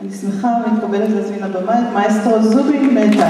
אני שמחה ומתכבדת להזמין לבמה את מאסטרו זובין מטה.